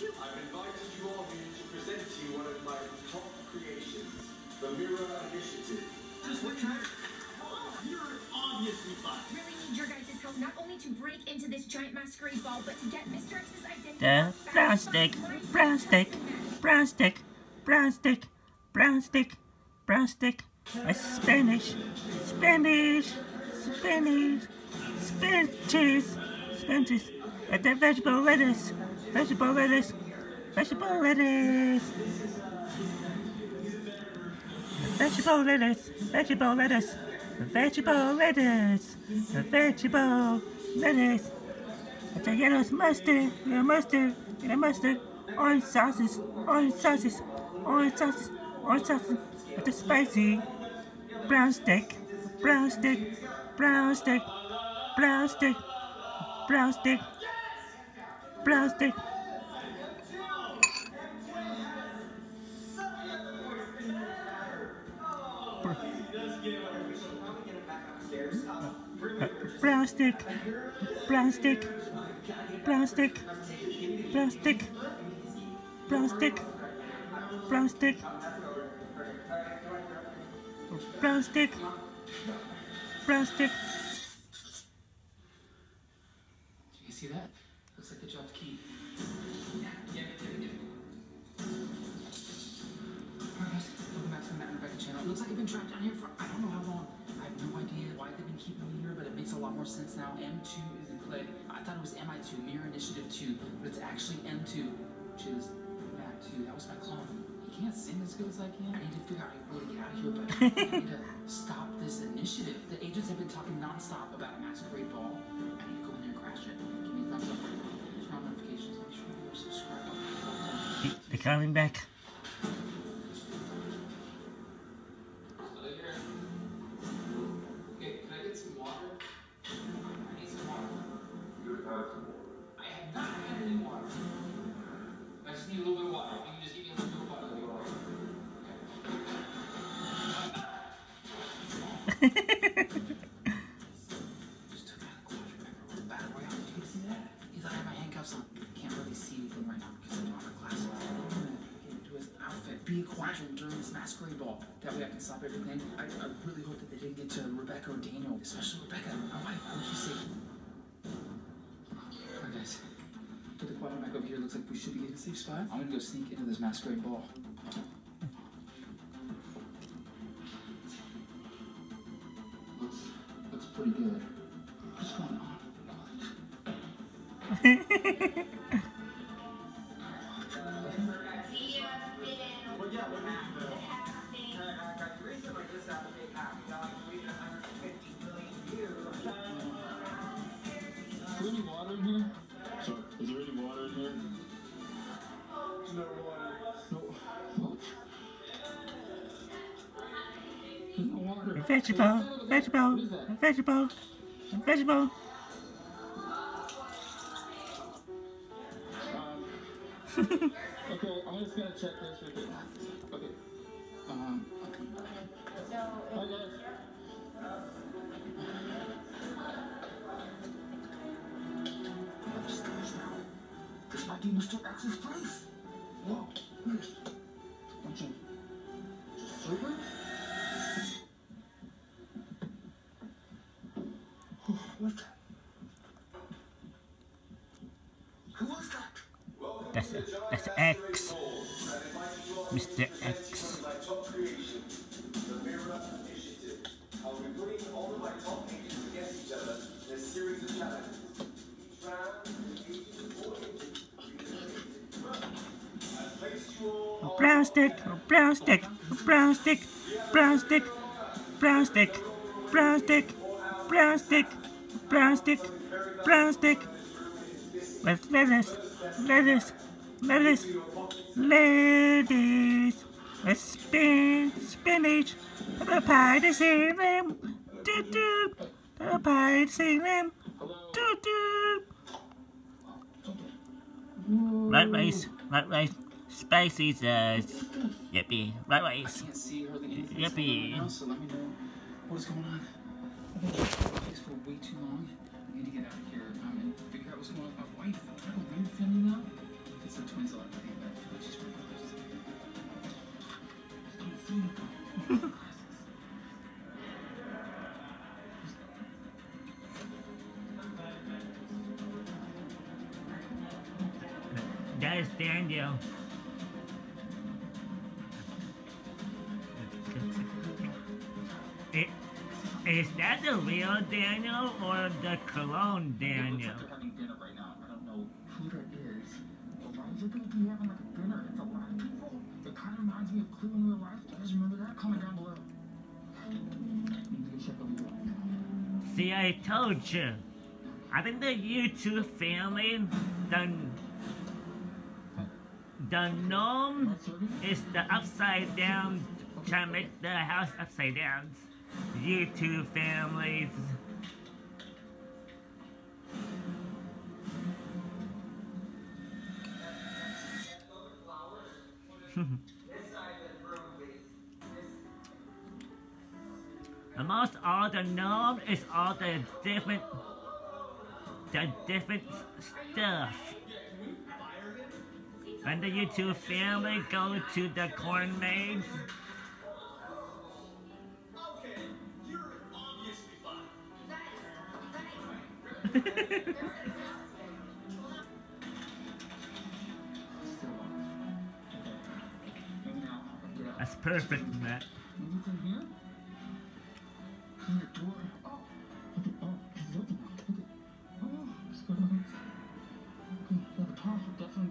you? I've invited you all here to present to you one of my top creations, the Mirror Initiative. Just what kind? You're obviously fine. Really need your guys' help not only to break into this giant masquerade ball, but to get Mr. X's identity. The brown stick, brown stick, brown stick, brown stick, brown stick, brown stick. A Spanish, Spanish, Spanish, Spanish, Spanish. At the vegetable lettuce, vegetable lettuce, vegetable lettuce. Vegetable lettuce, vegetable lettuce, vegetable lettuce, vegetable lettuce. It's a yellow mustard, yellow mustard, yellow mustard, orange sauces, orange sauces, orange sauces, orange sauces. It's a spicy brown stick, brown stick, brown stick, brown stick, plastic, plastic. Plastic, plastic, plastic, plastic, plastic, plastic, plastic, plastic. See that? Looks like the job's key. Yeah, yeah, yeah, yeah. Alright guys, welcome back to the Matt and Rebecca channel. It looks like I've been trapped down here for I don't know how long. I have no idea why they've been keeping me here, but it makes a lot more sense now. M2 is in play. I thought it was MI2, Mirror Initiative 2, but it's actually M2, which is Matt 2. That was my clone. He can't sing as good as I can. I need to figure out how to get out of here, but I need to stop this initiative. The agents have been talking nonstop about a masquerade ball. Coming back. Okay, can I get some water? I need some water. During this masquerade ball. That way I can stop everything. I, I really hope that they didn't get to Rebecca or Daniel, especially Rebecca, my wife. How would you say? Alright, guys. Put the quadrant back over here. Looks like we should be in a safe spot. I'm gonna go sneak into this masquerade ball. Looks, looks pretty good. Vegetable, vegetable, vegetable, vegetable. Okay, I'm just gonna check this real quick. Okay. Um, Hi guys. upstairs now. This might be Mr. X's place. Who was that? That's, that's X. Mr. X. Plastic, plastic, plastic, plastic, plastic, plastic, plastic. Brown stick, brown stick. with lettuce, lettuce, lettuce, lettuce, with spin, spinach, the pie to save them, doo doo, the pie to save them, doo doo. Right ways, right ways, spicy says, yippee, right ways, yippee. What's going on? place for way too long. I need to get out of here um, and figure out what's going on with my wife. I have a weird feeling now. It's the twins but I feel like she's pretty close. Don't fool stand you. it is that the real Daniel or the clone Daniel? like they're having dinner right now. I don't know who that is. But why is having like a dinner? It's a lot of people. It kind of reminds me of Clue in real life. You guys remember that? Comment down below. Need to check over here. See, I told you. I think the YouTube family, the, the gnome is the upside down, trying to make the house upside down. YouTube families. Amongst all the gnome is all the different, the different stuff. When the YouTube family go to the corn maze,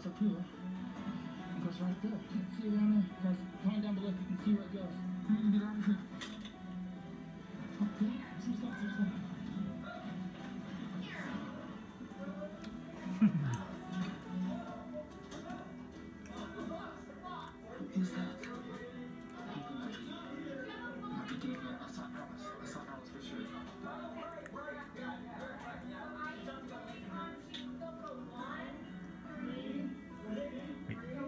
goes up here. It goes right there. Can't see it down there. Guys, comment down below if you can see where it goes. We can get out of here.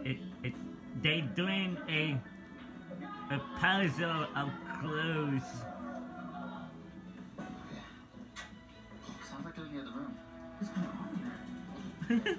It, it, they doing a a puzzle of clues. Sounds like they're in the other room. What's going on here?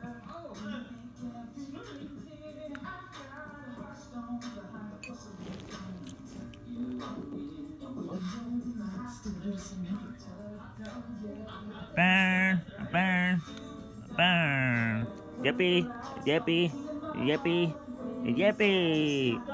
Yippee, yippee, yippee, yippee.